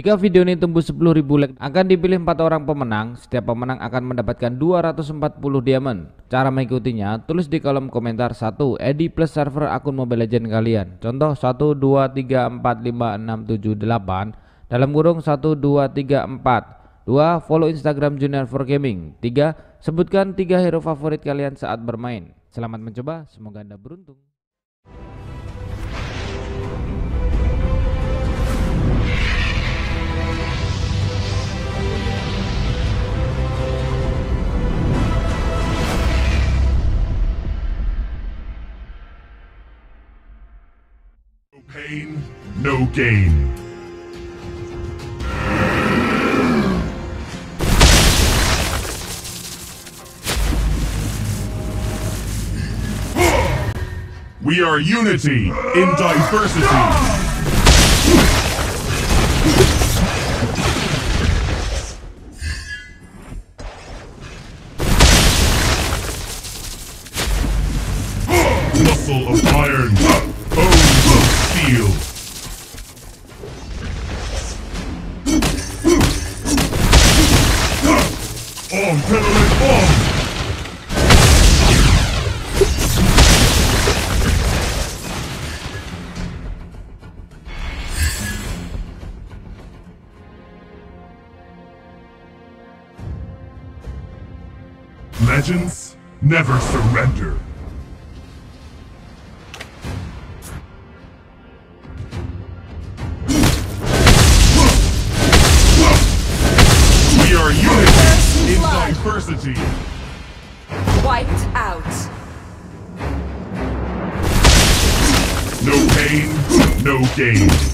Jika video ini tembus 10.000 like, akan dipilih 4 orang pemenang. Setiap pemenang akan mendapatkan 240 diamond. Cara mengikutinya, tulis di kolom komentar 1. Edi plus server akun Mobile Legend kalian. Contoh 1, 2, 3, 4, 5, 6, 7, 8. Dalam kurung 1, 2, 3, 4. 2. Follow Instagram Junior for Gaming. 3. Sebutkan 3 hero favorit kalian saat bermain. Selamat mencoba, semoga Anda beruntung. No gain. We are unity in diversity. Muscle of iron, Legends never surrender. We are unity in blood. diversity. Wiped out. No pain, no gain.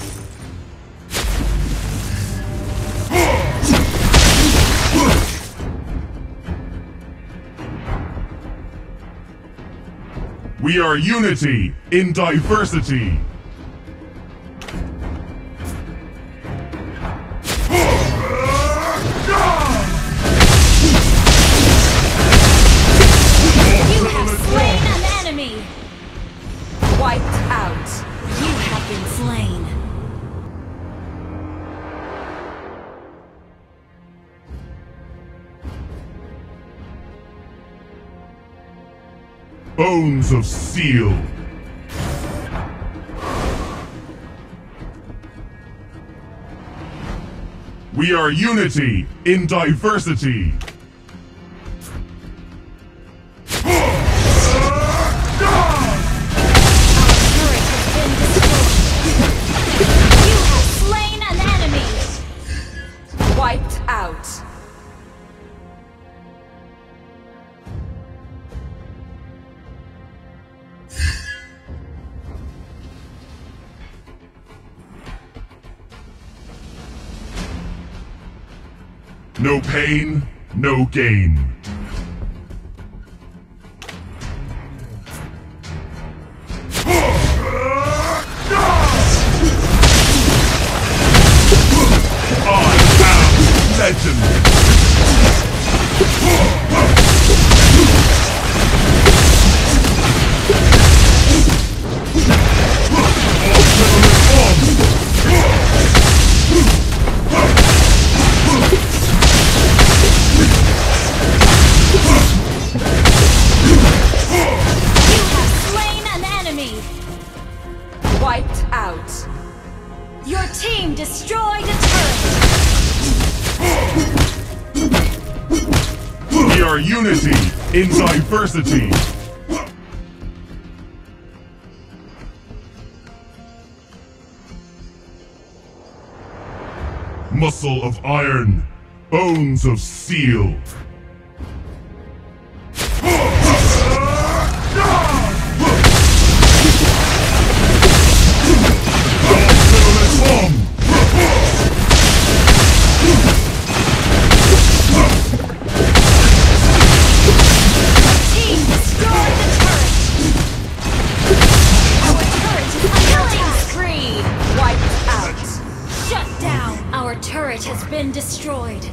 We are unity in diversity. Bones of steel. We are unity in diversity. No pain, no gain. Destroyed a turret. We are unity in diversity. Muscle of iron, bones of steel. been destroyed.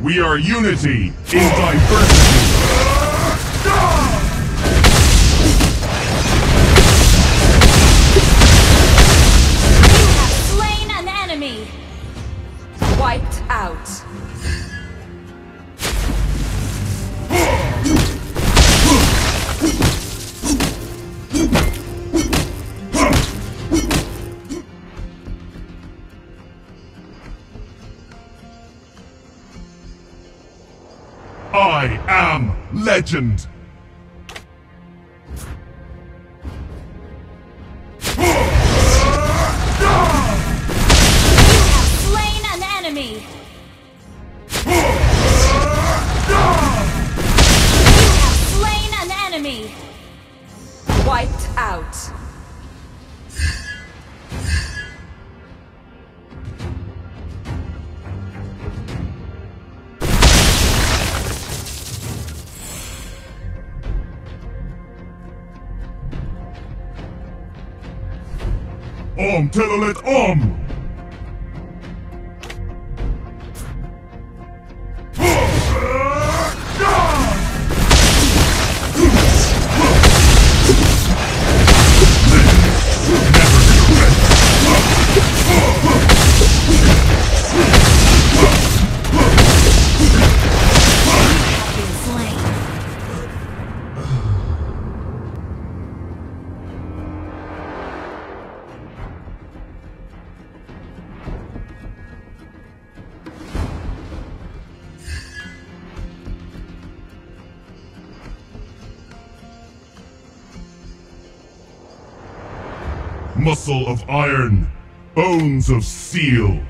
We are unity in diversity. Wiped out. I am legend. Om Telolet Om. Been Muscle of iron, bones of steel.